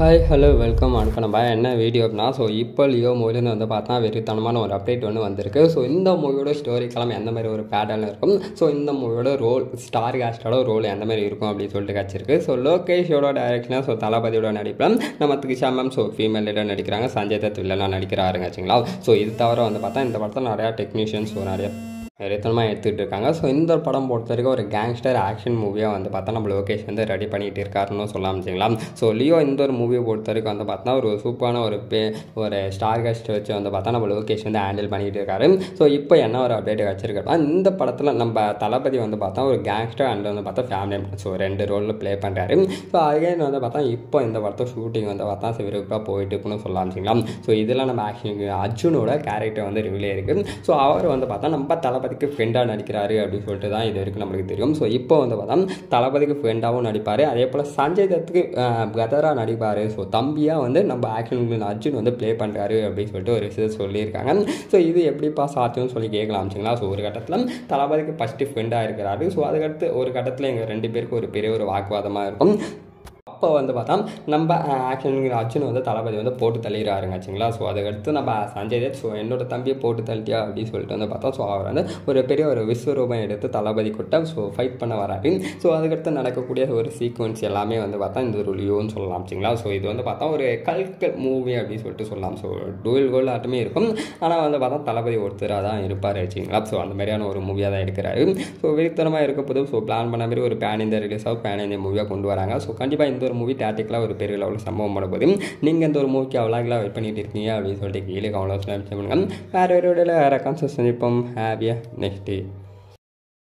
Hi hello welcome வணக்கம் நம்ம என்ன வீடியோ அப்படின்னா ஸோ இப்போ லியோ மூவிலேருந்து வந்து பார்த்தா வெறித்தனமான ஒரு அப்டேட் ஒன்று வந்திருக்கு. ஸோ இந்த மூவியோட ஸ்டோரி கிளம்ப எந்த மாதிரி ஒரு பேட்டர்ன் இருக்கும்? ஸோ இந்த மூவியோட ரோல் ஸ்டார் காஸ்டோட ரோல் எந்த மாதிரி இருக்கும் அப்படின்னு சொல்லிட்டு கிடச்சிருக்கு ஸோ லோகேஷோட டைரக்ஷனாக ஸோ தளபதியோட நடிப்பில் நம்ம திகிஷா மேம் ஸோ ஃபீமேல் லீடர் நடிக்கிறாங்க. சஞ்சய் தத் வில்லனாக நடிக்கிறாருங்க வச்சுங்களா ஸோ இது தவிர வந்து பார்த்தா இந்த படத்தில் நிறையா டெக்னீஷியன்ஸ் ஸோ நிறைய வெறித்தனமாக எடுத்துகிட்டு இருக்காங்க. ஸோ இந்த படம் பொறுத்த வரைக்கும் ஒரு கேங்ஸ்டர் ஆக்ஷன் மூவியாக வந்து பார்த்தா நம்ம லோகேஷ் வந்து ரெடி பண்ணிகிட்டு இருக்காருன்னு சொல்லலாம் வச்சுங்களா ஸோ லியோ இந்த ஒரு மூவியை பொறுத்த வரைக்கும் வந்து பார்த்தா ஒரு சூப்பரான ஒரு பே ஒரு ஸ்டார் கஸ்ட் வச்சு வந்து பார்த்தா நம்ம லோகேஷ் வந்து ஹேண்டில் பண்ணிகிட்டு இருக்காரு. ஸோ இப்போ என்ன ஒரு அப்டேட் வச்சிருக்கா இந்த படத்தில் நம்ம தளபதி வந்து பார்த்தா ஒரு கேங்ஸ்டர் அண்ட் வந்து பார்த்தா ஃபேமிலி ஸோ ரெண்டு ரோலில் ப்ளே பண்ணுறாரு ஸோ அகைன் வந்து பார்த்தா இப்போ இந்த படத்தை ஷூட்டிங் வந்து பார்த்தா விருப்பாக போயிட்டு இருக்குன்னு சொல்லலாம் வச்சுங்களா ஸோ இதெல்லாம் நம்ம ஆக்ஷன் அர்ஜுனோட கேரக்டர் வந்து ரிவிலே இருக்குது ஸோ அவர் வந்து பார்த்தா நம்ம தளபதி தளபதிக்கு ஃப்ரெண்டாக நடிக்கிறாரு அப்படின்னு சொல்லிட்டு தான் இது வரைக்கும் நம்மளுக்கு தெரியும். ஸோ இப்போ வந்து பார்த்தா தளபதிக்கு ஃப்ரெண்டாகவும் நடிப்பார். அதே போல் சஞ்சய் தத்துக்கு பிரதராக நடிப்பார். ஸோ தம்பியாக வந்து நம்ம ஆக்ஷன் அர்ஜுன் வந்து ப்ளே பண்ணுறாரு அப்படின்னு சொல்லிட்டு ஒரு விஷயத்தை சொல்லியிருக்காங்க. ஸோ இது எப்படிப்பா சாத்தியம்னு சொல்லி கேட்கலாம் வச்சுங்களா ஸோ ஒரு கட்டத்தில் தளபதிக்கு ஃபஸ்ட்டு ஃப்ரெண்டாக இருக்கிறாரு. ஸோ அதுக்கடுத்து ஒரு கட்டத்தில் எங்கள் ரெண்டு பேருக்கு ஒரு பெரிய ஒரு வாக்குவாதமாக இருக்கும். அப்போ வந்து பார்த்தா நம்ம ஆக்ஷன் அர்ஜுன் வந்து தளபதி வந்து போட்டு தள்ளிடுறாருங்க ஆச்சுங்களா? ஸோ அதுக்கடுத்து நம்ம சஞ்சய் தத் ஸோ என்னோட தம்பியை போட்டு தள்ளிட்டியா அப்படின்னு சொல்லிட்டு வந்து பார்த்தோம் ஸோ அவர் வந்து ஒரு பெரிய ஒரு விஸ்வரூபம் எடுத்து தளபதி கொட்ட ஸோ ஃபைட் பண்ண வராரு. ஸோ அதுக்கடுத்து நடக்கக்கூடிய ஒரு சீக்வன்ஸ் எல்லாமே வந்து பார்த்தா இந்த ஒரு லியோன்னு சொல்லலாம் ஆச்சுங்களா? ஸோ இது வந்து பார்த்தா ஒரு கல்கல் மூவி அப்படின்னு சொல்லிட்டு சொல்லலாம். ஸோ டூயல் கோல் ஆட்டமே இருக்கும். ஆனால் வந்து பார்த்தா தளபதி ஒருத்தராக தான் இருப்பார் ஆச்சுங்களா? ஸோ அந்த மாதிரியான ஒரு மூவியாக தான் எடுக்கிறாரு. ஸோ வெளித்தனமாக இருக்க போதும். ஸோ பிளான் பண்ண மாதிரி ஒரு பேன் இந்த ரிலீஸ் ஆகும் பேன் இந்த மூவியாக கொண்டு வராங்க. ஸோ கண்டிப்பாக இந்த ஒரு மூவி டேட்டிக்கலாக ஒரு பெரிய லெவலில் சம்பவம் பண்ண போது நீங்கள் இந்த ஒரு மூவிக்கு அவ்வளோ வெயிட் பண்ணிட்டு இருக்கீங்க அப்படின்னு சொல்லிட்டு கீழே கவனம் பண்ணுங்கள் வேறு ஒரு வேறு கான்சஸ் சந்திப்போம். ஹாப்பியாக நெக்ஸ்ட் டே